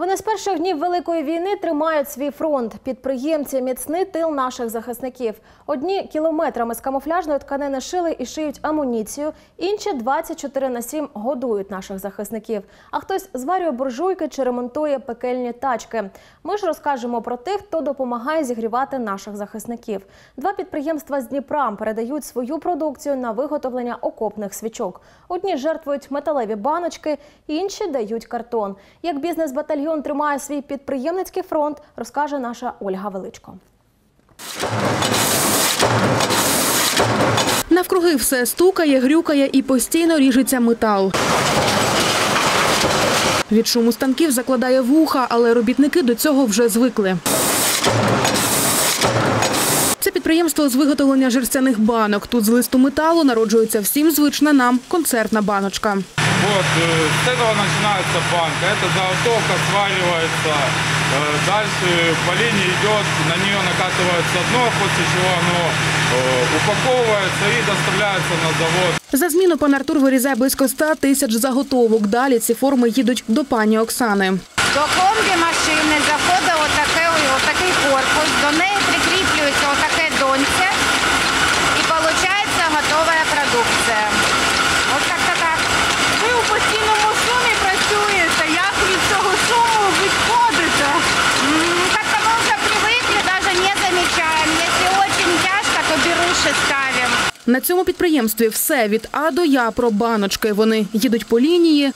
Вони з перших днів великої війни тримають свій фронт. Підприємці міцний тил наших захисників. Одні кілометрами з камуфляжної тканини шили і шиють амуніцію, інші 24 на 7 годують наших захисників. А хтось зварює буржуйки чи ремонтує пекельні тачки. Ми ж розкажемо про тих, хто допомагає зігрівати наших захисників. Два підприємства з Дніпра передають свою продукцію на виготовлення окопних свічок. Одні жертвують металеві баночки, інші дають картон. Як бізнес-батальйон тримає свій підприємницький фронт, розкаже наша Ольга Величко. Навкруги все стукає, грюкає і постійно ріжеться метал. Від шуму станків закладає вуха, але робітники до цього вже звикли Це підприємство з виготовлення жерстяних банок. Тут з листу металу народжується всім звична нам концертна баночка. Вот, э, с этого начинается банка. Эта заготовка сваривается. Э, Дальше по линии идет, на нее накатывается дно, после чего оно э, упаковывается и доставляется на завод. За зміну пан Артур вирізає близько 100 тисяч заготовок. Далі ці форми їдуть до пані Оксани. До комбі машини заходить отаке, отакий корпус, до неї На цьому підприємстві все від А до Я про баночки. Вони їдуть по лінії,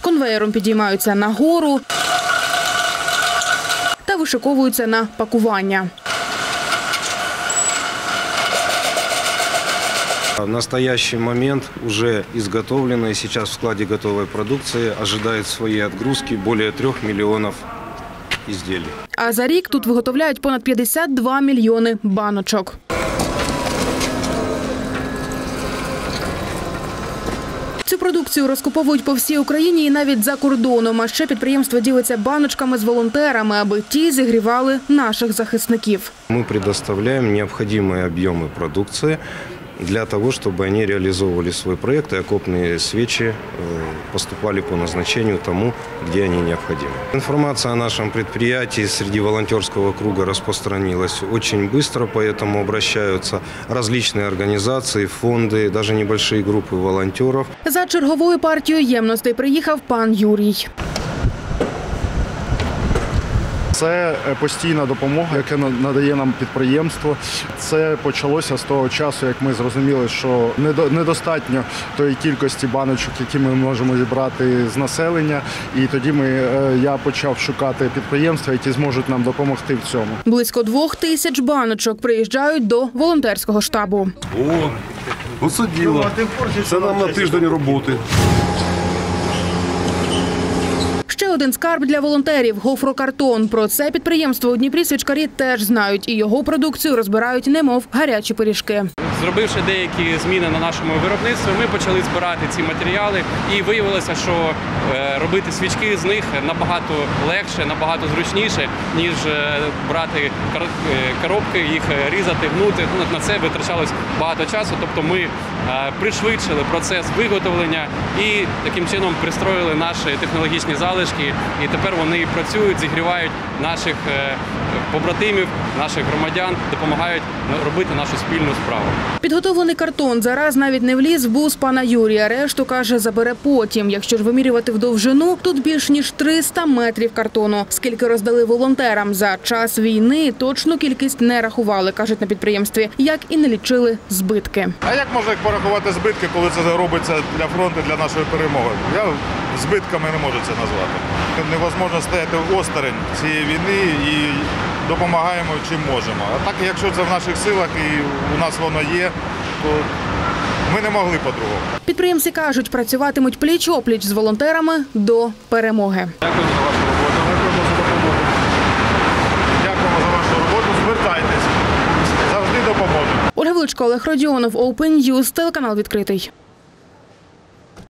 конвеєром підіймаються нагору та вишиковуються на пакування. В настоящий момент уже изготовлено и сейчас в складе готовой продукции ожидает свои отгрузки более трех миллионов изделий. А за рік тут виготовляють понад 52 мільйони баночок. Цю продукцію розкуповують по всій Україні і навіть за кордоном. А ще підприємство ділиться баночками з волонтерами, аби ті зігрівали наших захисників. Мы предоставляем необходимые объемы продукции для того, чтобы они реализовывали свой проект, и окопные свечи э, поступали по назначению тому, где они необходимы. Информация о нашем предприятии среди волонтерского круга распространилась очень быстро, поэтому обращаются различные организации, фонды, даже небольшие группы волонтеров. За черговою партією ємностей приїхав пан Юрій. Це е, постійна допомога, яка надає нам підприємство. Це почалося з того часу, як ми зрозуміли, що недо- недостатньо тої кількості баночок, які ми можемо зібрати з населення. І тоді ми, е, я почав шукати підприємства, які зможуть нам допомогти в цьому. Близько двох тисяч баночок приїжджають до волонтерського штабу. О, ну. Це нам на тиждень роботи. Один скарб для волонтерів – гофрокартон. Про це підприємство у Дніпрі свічкарі теж знають. І його продукцію розбирають немов гарячі пиріжки. Зробивши деякі зміни на нашому виробництві, ми почали збирати ці матеріали, і виявилося, що е, робити свічки з них набагато легше, набагато зручніше, ніж е, брати е, коробки, їх різати, гнути. Ну, На це витрачалось багато часу. Тобто ми пришвидшили процес виготовлення і таким чином пристроїли наші технологічні залишки. І тепер вони працюють, зігрівають наших побратимів, наших громадян, допомагають робити нашу спільну справу. Підготовлений картон зараз навіть не вліз в бус пана Юрія. Решту, каже, забере потім. Якщо ж вимірювати в довжину, тут більш ніж 300 метрів картону. Скільки роздали волонтерам за час війни, точну кількість не рахували, кажуть на підприємстві, як і не лічили збитки. А як можна порахувати збитки, коли це робиться для фронту, для нашої перемоги? Я збитками не можу це назвати. Невозможно стояти осторонь цієї війни і допомагаємо чим можемо. А так, якщо це в наших силах і у нас воно є, то ми не могли по-другому. Підприємці кажуть, працюватимуть пліч-опліч з волонтерами до перемоги. Дякую за вашу роботу. Дякуємо за допомогу. Дякуємо за вашу роботу. Звертайтесь. Завжди допоможемо. Ольга Величко, Олег Родіонов, Open News, телеканал відкритий.